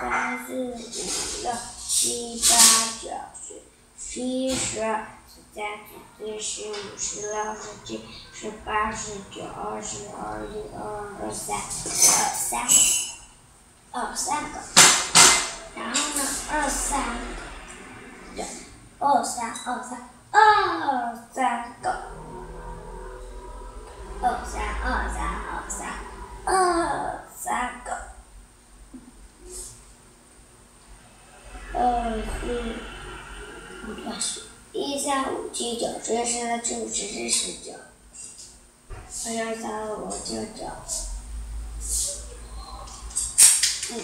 三、四、五、六、七、八、九、十、十一、十二、十三、十四、十五、十六、十七、十八、十九、二十、二一、二二、二三、二三、二三个。然后呢，二三个，对，二三二三二三个，二三二三二三二三个，二四五六十，一三五七九十十三十五十四十九，二二三五九九，嗯。